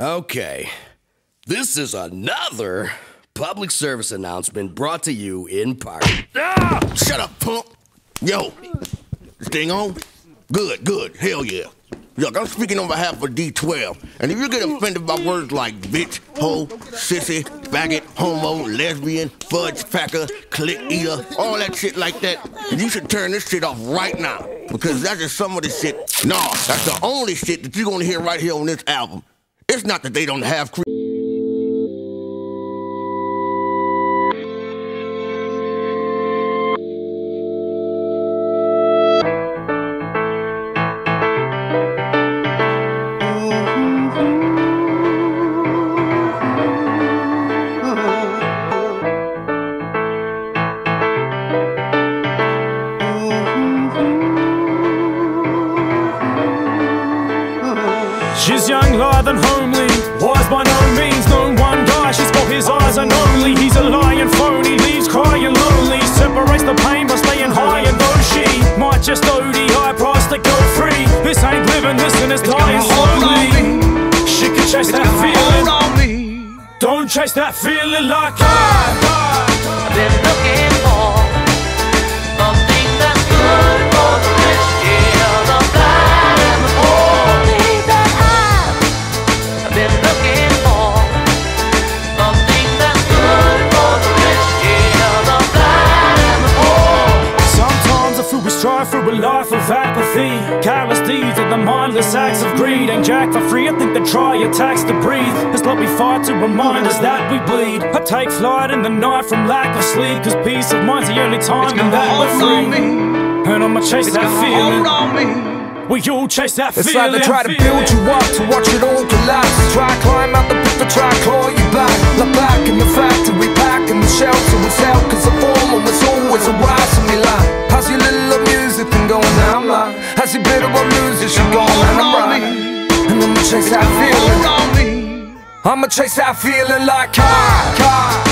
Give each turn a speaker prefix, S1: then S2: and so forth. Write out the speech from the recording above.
S1: Okay, this is another public service announcement brought to you in part.
S2: Ah! Shut up, punk. Yo, this thing on? Good, good. Hell yeah. Look, I'm speaking on behalf of D12, and if you get offended by words like bitch, hoe, sissy, faggot, homo, lesbian, fudge packer, clit eater, all that shit like that, you should turn this shit off right now, because that's just some of the shit. Nah, that's the only shit that you're gonna hear right here on this album. It's not that they don't have.
S3: She's young, lithe and homely, wise by no means. No one guy, she's got his eyes and only. He's a lying phony, leaves crying lonely. Separates the pain by staying high, and though she might just ODI, price to go free. This ain't living, this and it's dying slowly. She can chase that feeling. Don't chase that feeling like I.
S4: been looking
S3: I feel we a life of apathy. Careless deeds and the mindless acts of greed. Ain't jack for free, I think they try attacks to breathe. It's like we fight to remind us that we bleed. I take flight in the night from lack of sleep. Cause peace of mind's the only time that we're free. And I'ma chase that feeling. We all chase that
S5: It's
S3: feeling.
S5: like they try to build you up to watch it all collapse. Try climb out the like? Has your bit of a music she going and right. And I'ma chase that feeling. I'ma chase that feeling like car, car.